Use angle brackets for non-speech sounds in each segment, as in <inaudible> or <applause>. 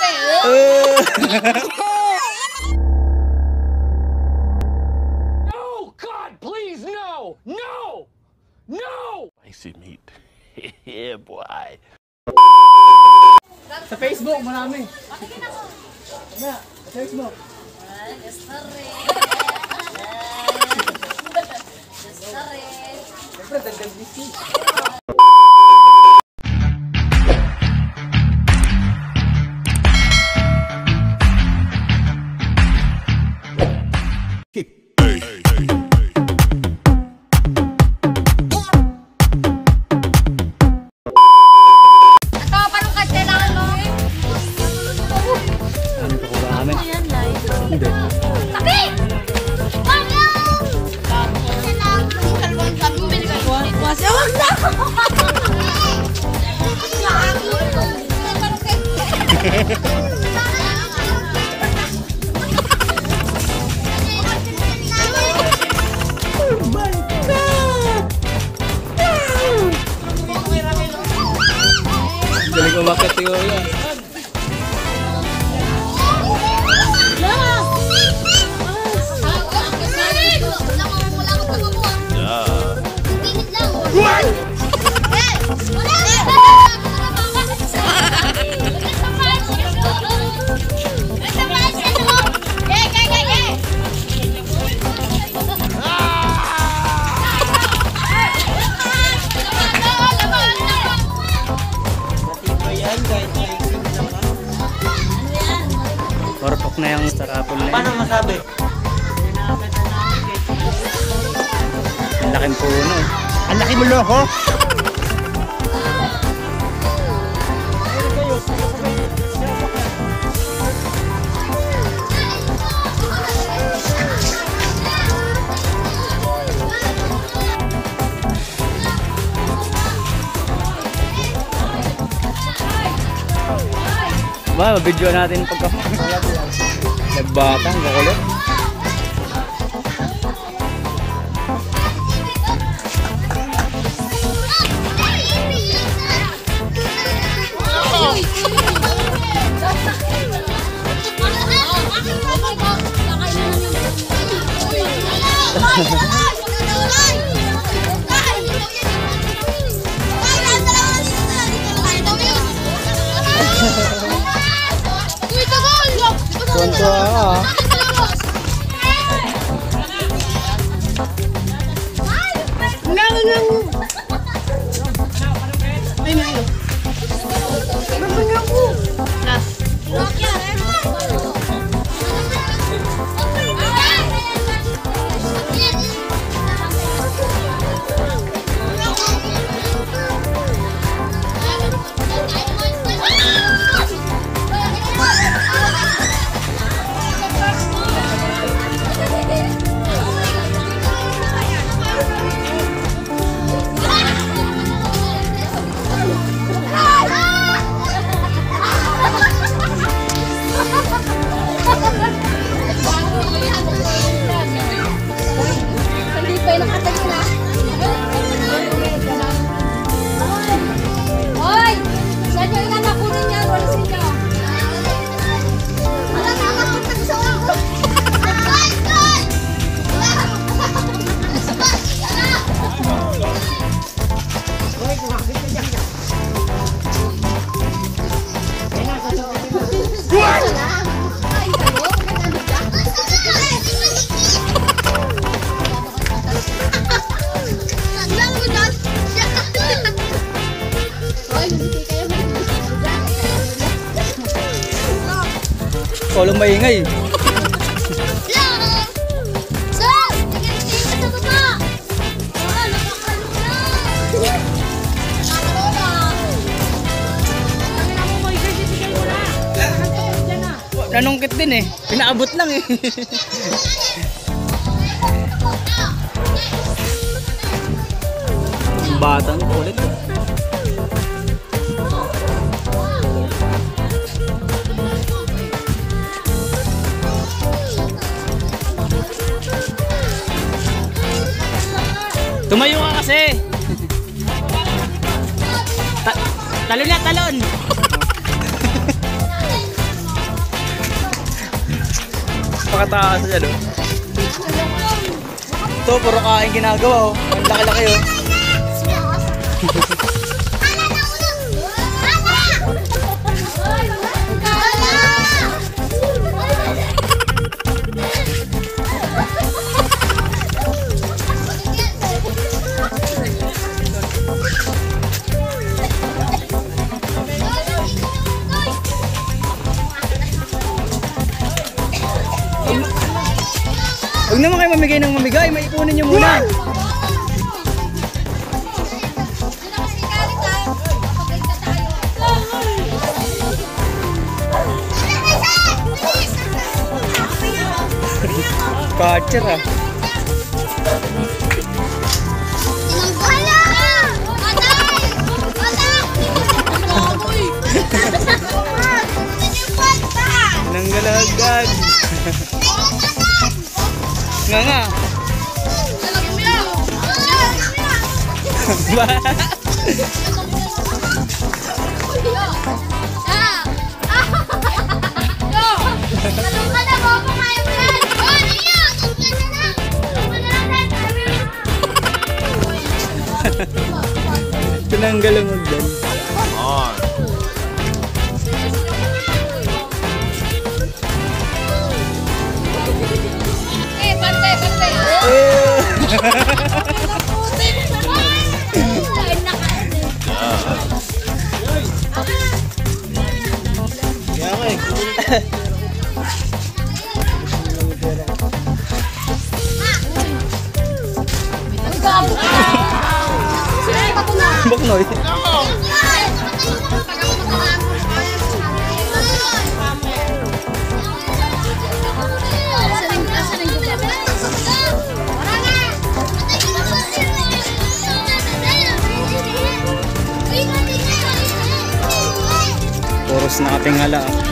kape. No! God, please, no! No! No! Spicy meat. yeah, boy. Sa Facebook, marami. Na, sa Facebook. Yes, sorry. Yes, sorry. Siyempre, dagdag Galing umakit yung ulo. Na yung starapol na yun. Paano masabi? Ang laking puno. eh. Ang laki mo loko! Ba, mabidyo natin pagka... <laughs> Nagbata, ang kakulit. Kolong maingay. Nanungkit din eh. Pinaabot lang eh. <laughs> Batang kulit. Tumayo ka kasi. Ta talon na, talon. Pakataas niya, no? Ito, puro kain ginagawa, oh. Ang laki-laki, oh. <laughs> Huwag naman kayo mamigay ng mamigay, maipunin nyo muna. Kacer ah. Nanggalagad. Nga nga. Ba? Tinanggal ang magdan. Come on. Baknoy. ating halaman.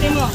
でも。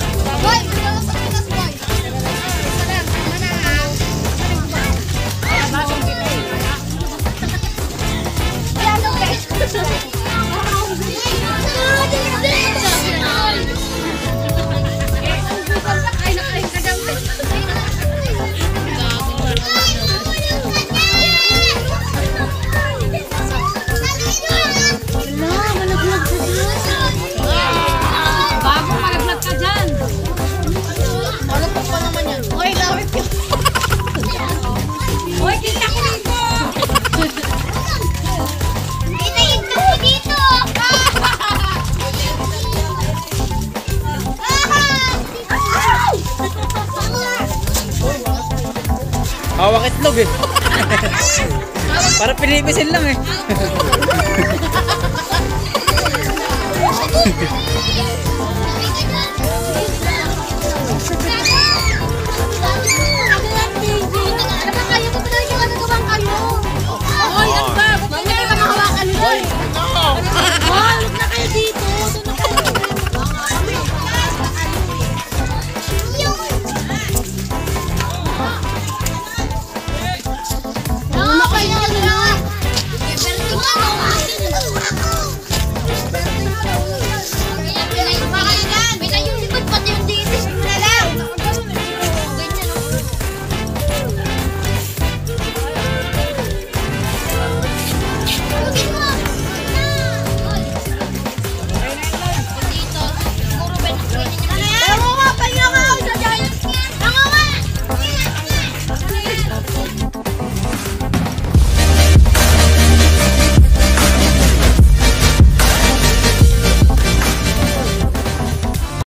Hawak itlog eh. <laughs> Para pinipisil lang eh. <laughs> Oh!